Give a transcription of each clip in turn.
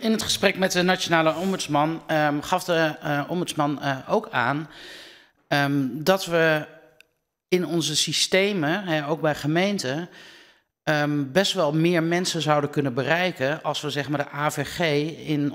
in het gesprek met de nationale ombudsman um, gaf de uh, ombudsman uh, ook aan um, dat we in onze systemen, hè, ook bij gemeenten, um, best wel meer mensen zouden kunnen bereiken als we zeg maar, de AVG in,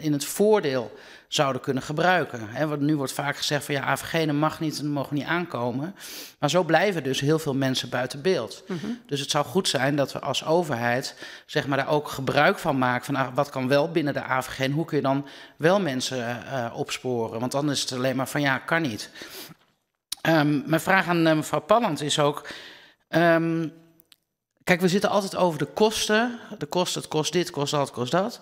in het voordeel zouden kunnen gebruiken. He, want nu wordt vaak gezegd van ja, AVG mag niet en mogen niet aankomen. Maar zo blijven dus heel veel mensen buiten beeld. Mm -hmm. Dus het zou goed zijn dat we als overheid zeg maar, daar ook gebruik van maken. Van ah, wat kan wel binnen de AVG en hoe kun je dan wel mensen uh, opsporen. Want dan is het alleen maar van ja, kan niet. Um, mijn vraag aan uh, mevrouw Palland is ook... Um, kijk, we zitten altijd over de kosten. De kosten, het kost dit, kost dat, kost dat.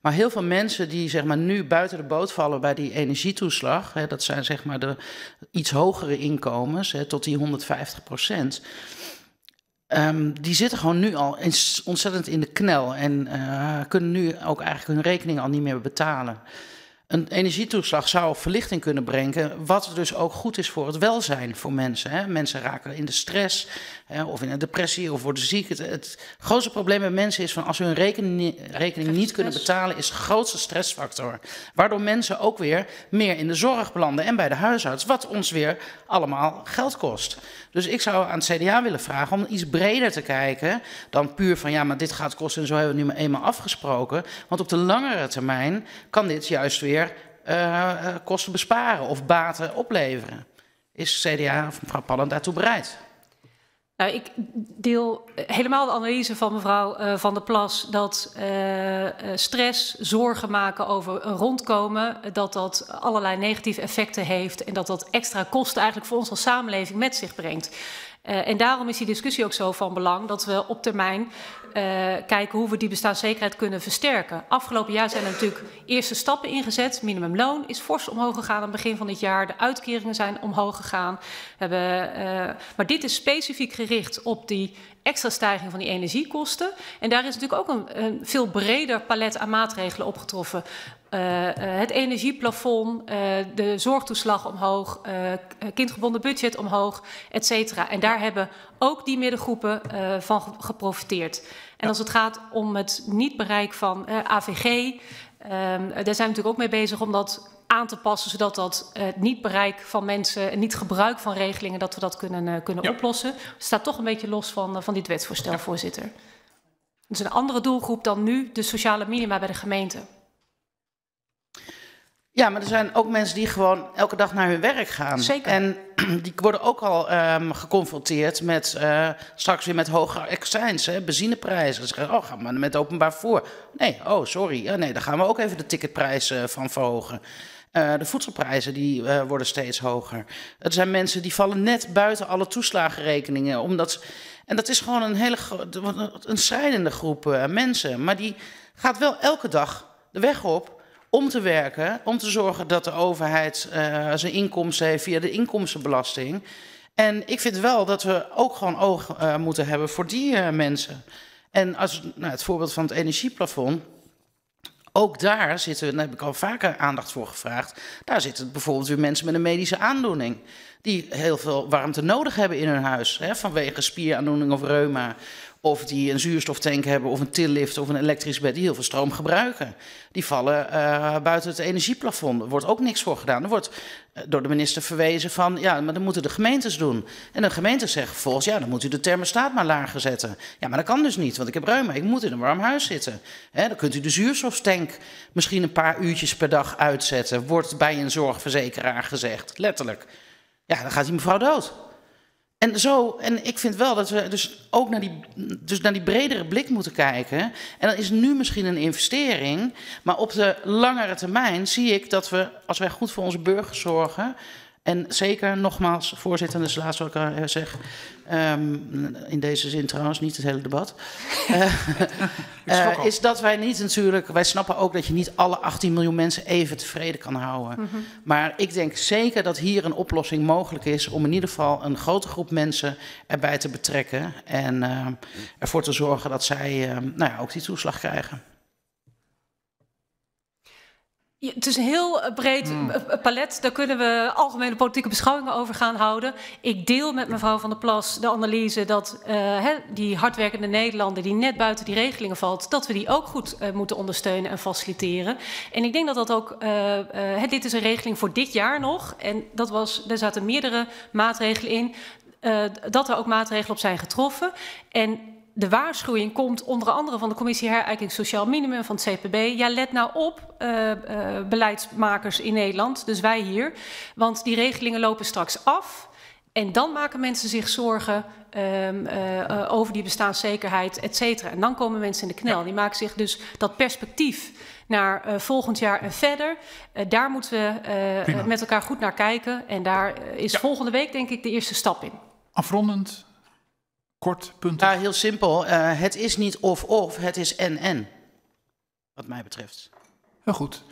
Maar heel veel mensen die zeg maar, nu buiten de boot vallen bij die energietoeslag, hè, dat zijn zeg maar de iets hogere inkomens, hè, tot die 150 procent. Um, die zitten gewoon nu al ontzettend in de knel en uh, kunnen nu ook eigenlijk hun rekening al niet meer betalen een energietoeslag zou verlichting kunnen brengen, wat dus ook goed is voor het welzijn voor mensen. Hè. Mensen raken in de stress hè, of in een depressie of worden ziek. Het, het, grootste probleem bij mensen is van als ze hun rekening, rekening niet kunnen betalen, is de grootste stressfactor. Waardoor mensen ook weer meer in de zorg belanden en bij de huisarts, wat ons weer allemaal geld kost. Dus ik zou aan het CDA willen vragen om iets breder te kijken dan puur van ja, maar dit gaat kosten en zo hebben we het nu maar eenmaal afgesproken. Want op de langere termijn kan dit juist weer uh, kosten besparen of baten opleveren. Is CDA of mevrouw Pallen daartoe bereid? Nou, ik deel helemaal de analyse van mevrouw uh, Van der Plas dat stress, zorgen maken over een rondkomen, dat dat allerlei negatieve effecten heeft en dat dat extra kosten eigenlijk voor ons als samenleving met zich brengt. En daarom is die discussie ook zo van belang dat we op termijn kijken hoe we die bestaanszekerheid kunnen versterken. Afgelopen jaar zijn er natuurlijk eerste stappen ingezet. Minimumloon is fors omhoog gegaan aan het begin van dit jaar. De uitkeringen zijn omhoog gegaan. We hebben, uh, maar dit is specifiek gericht op die extra stijging van die energiekosten. En daar is natuurlijk ook een, een veel breder palet aan maatregelen opgetroffen. Uh, uh, het energieplafond, uh, de zorgtoeslag omhoog, kindgebonden budget omhoog, et cetera. En daar hebben ook die middengroepen van geprofiteerd. En als het gaat om het niet bereik van AVG, um, daar zijn we natuurlijk ook mee bezig om dat aan te passen, zodat dat uh, niet bereik van mensen en niet gebruik van regelingen, dat we dat kunnen, uh, kunnen ja. oplossen. Het staat toch een beetje los van, uh, van dit wetsvoorstel, ja. voorzitter. Het is een andere doelgroep dan nu de sociale minima bij de gemeente. Ja, maar er zijn ook mensen die gewoon elke dag naar hun werk gaan. Zeker. En die worden ook al um, geconfronteerd met uh, straks weer met hogere accijns, hè, benzineprijzen. Ze zeggen, oh, ga maar met openbaar voor. Nee, oh, sorry. Ja, nee, dan gaan we ook even de ticketprijs uh, van verhogen. Uh, de voedselprijzen die uh, worden steeds hoger. Er zijn mensen die vallen net buiten alle toeslagenrekeningen. Omdat, en dat is gewoon een hele een strijdende groep uh, mensen. Maar die gaat wel elke dag de weg op om te werken. Om te zorgen dat de overheid zijn inkomsten heeft via de inkomstenbelasting. En ik vind wel dat we ook gewoon oog moeten hebben voor die mensen. En als nou, het voorbeeld van het energieplafond ook daar zitten, daar heb ik al vaker aandacht voor gevraagd, daar zitten bijvoorbeeld weer mensen met een medische aandoening. Die heel veel warmte nodig hebben in hun huis. Hè, vanwege spieraandoening of reuma. Of die een zuurstoftank hebben of een tillift of een elektrisch bed die heel veel stroom gebruiken. Die vallen uh, buiten het energieplafond. Er wordt ook niks voor gedaan. Er wordt uh, door de minister verwezen van ja, maar dat moeten de gemeentes doen. En de gemeentes zeggen vervolgens ja, dan moet u de thermostaat maar lager zetten. Ja, maar dat kan dus niet, want ik heb reuma. Ik moet in een warm huis zitten. Dan kunt u de zuurstoftank misschien een paar uurtjes per dag uitzetten. Wordt bij een zorgverzekeraar gezegd, letterlijk. Ja, dan gaat die mevrouw dood. En zo, en ik vind wel dat we dus ook naar die, dus naar die bredere blik moeten kijken. En dat is nu misschien een investering, maar op de langere termijn zie ik dat we, als wij goed voor onze burgers zorgen, en zeker, nogmaals, voorzitter, dat is het laatste wat ik uh, zeg. Um, in deze zin trouwens, niet het hele debat. uh, uh, is dat wij niet natuurlijk. Wij snappen ook dat je niet alle 18 miljoen mensen even tevreden kan houden. Mm -hmm. Maar ik denk zeker dat hier een oplossing mogelijk is. om in ieder geval een grote groep mensen erbij te betrekken. En ervoor te zorgen dat zij nou ja, ook die toeslag krijgen. Het is een heel eh, breed hmm. palet. Daar kunnen we algemene politieke beschouwingen over gaan houden. Ik deel met mevrouw Van der Plas de analyse dat uh, die hardwerkende Nederlander die net buiten die regelingen valt, dat we die ook goed uh, moeten ondersteunen en faciliteren. En ik denk dat dat ook, uh, dit is een regeling voor dit jaar nog. En dat was, er zaten meerdere maatregelen in. dat er ook maatregelen op zijn getroffen. En de waarschuwing komt onder andere van de Commissie Herijking Sociaal Minimum van het CPB. Ja, let nou op, uh, uh, beleidsmakers in Nederland, dus wij hier. Want die regelingen lopen straks af. En dan maken mensen zich zorgen um, uh, over die bestaanszekerheid, et cetera. En dan komen mensen in de knel. Die maken zich dus dat perspectief naar uh, volgend jaar en verder. Uh, daar moeten we met elkaar goed naar kijken. En daar is ja. volgende week denk ik de eerste stap in. Afrondend, Kort, punt. Ja, heel simpel. Uh, het is niet of-of, het is en-en. Wat mij betreft. Heel goed.